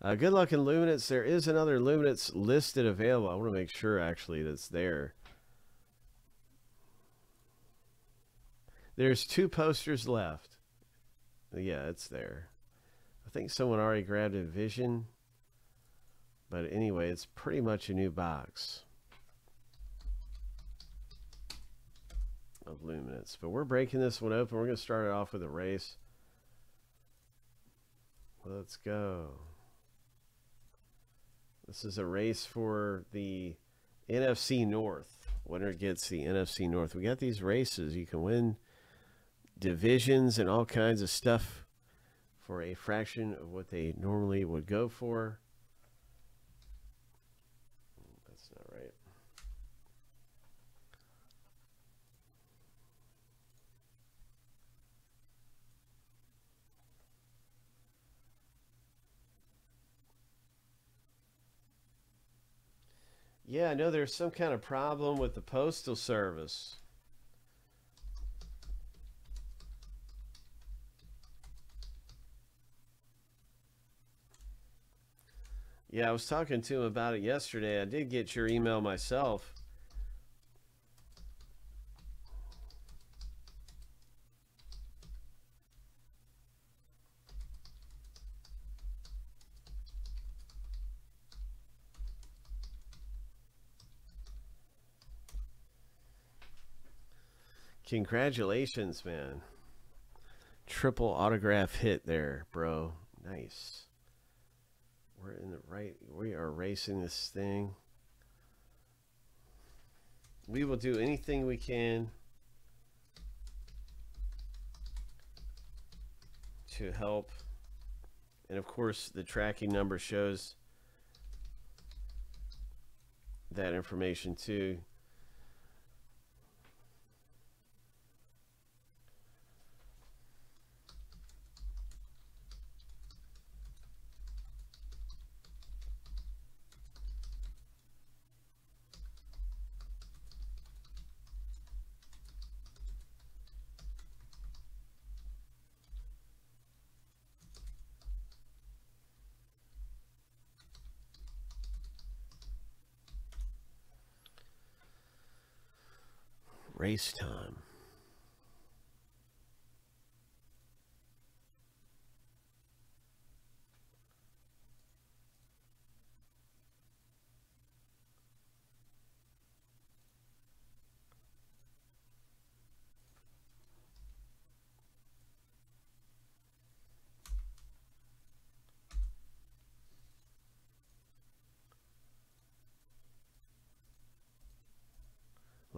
Uh, good luck in Luminance. There is another Luminance listed available. I want to make sure actually that's there. There's two posters left. Yeah, it's there. I think someone already grabbed a vision. But anyway, it's pretty much a new box of Luminance. But we're breaking this one open. We're going to start it off with a race. Let's go. This is a race for the NFC North. Winner gets the NFC North. We got these races. You can win divisions and all kinds of stuff for a fraction of what they normally would go for. That's not right. Yeah, I know there's some kind of problem with the postal service. Yeah, I was talking to him about it yesterday. I did get your email myself. Congratulations, man. Triple autograph hit there, bro. Nice. We're in the right. We are racing this thing. We will do anything we can to help. And of course, the tracking number shows that information too. Race time.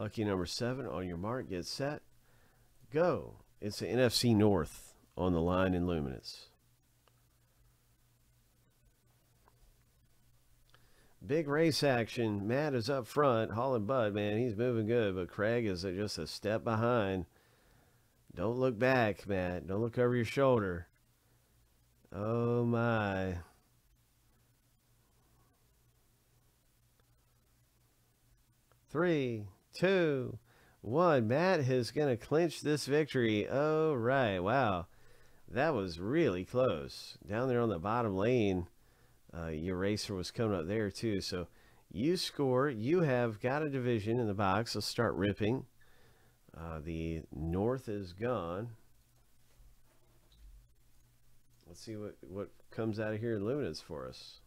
Lucky number seven on your mark, get set, go. It's the NFC North on the line in Luminance. Big race action. Matt is up front. Holland Bud, man, he's moving good, but Craig is just a step behind. Don't look back, Matt. Don't look over your shoulder. Oh, my. Three, two, one. Matt is going to clinch this victory. Oh, right. Wow. That was really close. Down there on the bottom lane, uh, your racer was coming up there too. So you score. You have got a division in the box. Let's start ripping. Uh, the north is gone. Let's see what, what comes out of here in Luminance for us.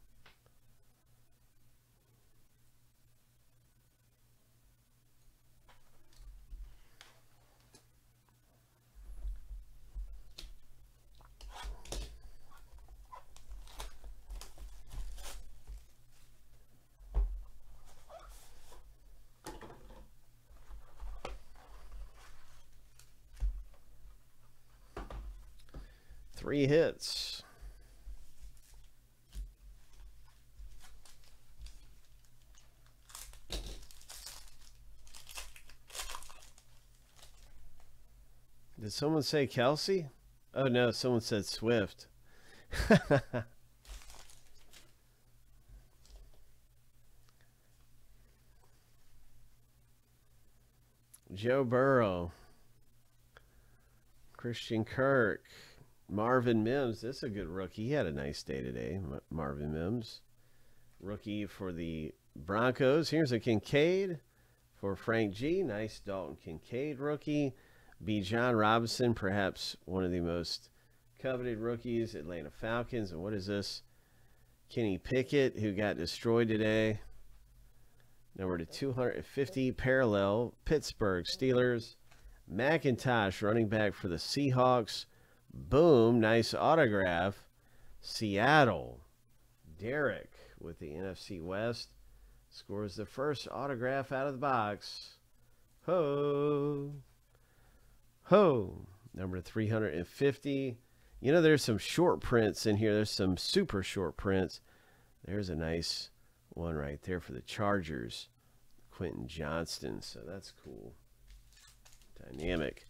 Three hits. Did someone say Kelsey? Oh no, someone said Swift. Joe Burrow. Christian Kirk. Marvin Mims. This is a good rookie. He had a nice day today. Marvin Mims. Rookie for the Broncos. Here's a Kincaid for Frank G. Nice Dalton Kincaid rookie. Bijan Robinson, perhaps one of the most coveted rookies, Atlanta Falcons. And what is this? Kenny Pickett, who got destroyed today. Number to 250 parallel, Pittsburgh Steelers. McIntosh, running back for the Seahawks. Boom, nice autograph. Seattle. Derek with the NFC West scores the first autograph out of the box. Ho. Ho. Number 350. You know, there's some short prints in here. There's some super short prints. There's a nice one right there for the Chargers. Quentin Johnston. So that's cool. Dynamic.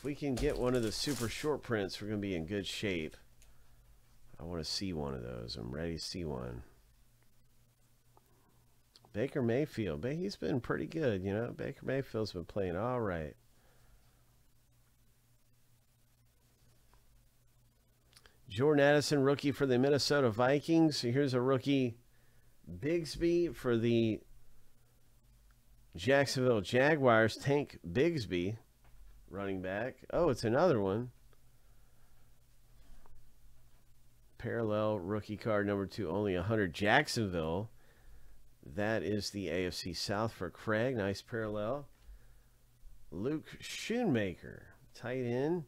If we can get one of the super short prints, we're going to be in good shape. I want to see one of those. I'm ready to see one. Baker Mayfield. He's been pretty good, you know. Baker Mayfield's been playing all right. Jordan Addison, rookie for the Minnesota Vikings. Here's a rookie, Bigsby for the Jacksonville Jaguars. Tank Bigsby, running back. Oh, it's another one. Parallel rookie card number two, only 100. Jacksonville. That is the AFC South for Craig. Nice parallel. Luke Schoonmaker, tight end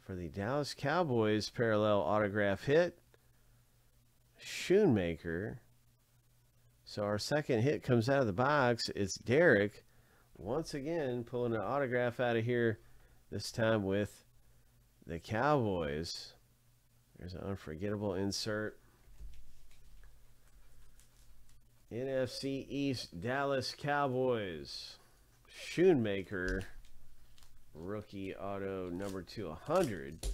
for the Dallas Cowboys. Parallel autograph hit. Schoonmaker. So our second hit comes out of the box. It's Derek once again pulling an autograph out of here, this time with the Cowboys. There's an unforgettable insert. NFC East Dallas Cowboys. Schoonmaker, rookie auto number 200.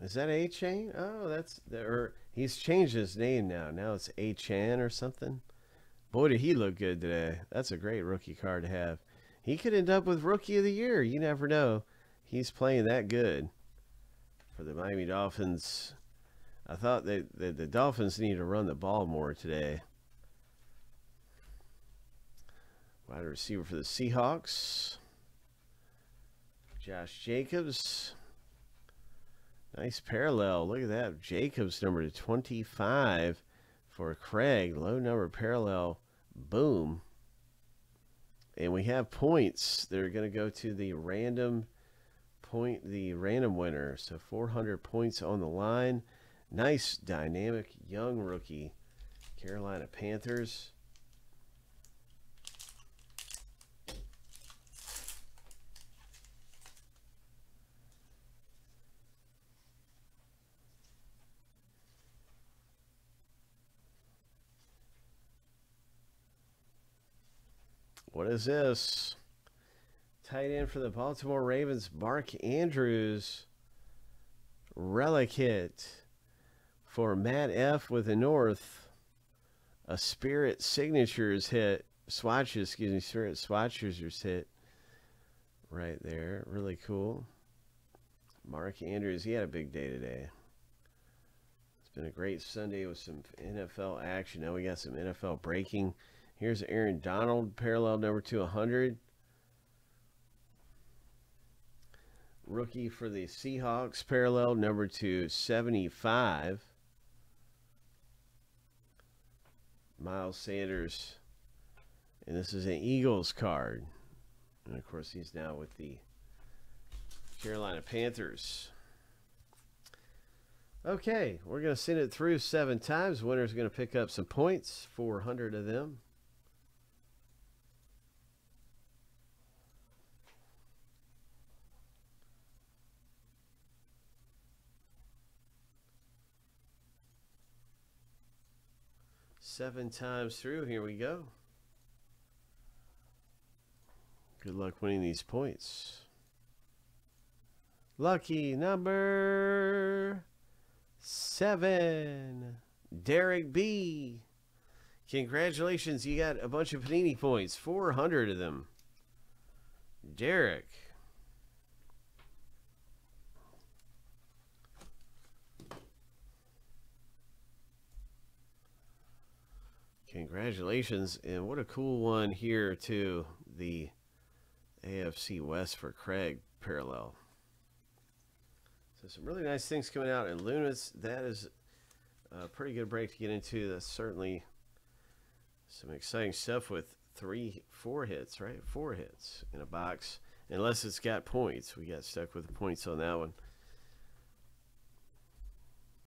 Is that Achane? Oh, that's the, or he's changed his name now. Now it's Achane or something. Boy, did he look good today. That's a great rookie card to have. He could end up with Rookie of the Year. You never know. He's playing that good for the Miami Dolphins. I thought that the, the Dolphins need to run the ball more today. Wide receiver for the Seahawks. Josh Jacobs. Nice parallel. Look at that. Jacobs number to 25 for Craig. Low number parallel. Boom. And we have points. They're going to go to the random point, the random winner. So 400 points on the line. Nice, dynamic, young rookie. Carolina Panthers. What is this? Tight end for the Baltimore Ravens, Mark Andrews. Relic hit for Matt F. with the North. A Spirit Signatures hit. Swatches, excuse me, Spirit Swatches hit right there. Really cool. Mark Andrews, he had a big day today. It's been a great Sunday with some NFL action. Now we got some NFL breaking. Here's Aaron Donald, parallel number to 100. Rookie for the Seahawks, parallel number to 75. Miles Sanders. And this is an Eagles card. And of course, he's now with the Carolina Panthers. Okay, we're going to send it through seven times. Winner's going to pick up some points, 400 of them. Seven times through. Here we go. Good luck winning these points. Lucky number seven. Derek B. Congratulations, you got a bunch of Panini points. 400 of them. Derek. Congratulations, and what a cool one here to the AFC West for Craig parallel. So some really nice things coming out, and Lunas, that is a pretty good break to get into. That's certainly some exciting stuff with three, four hits, right? Four hits in a box, unless it's got points. We got stuck with the points on that one.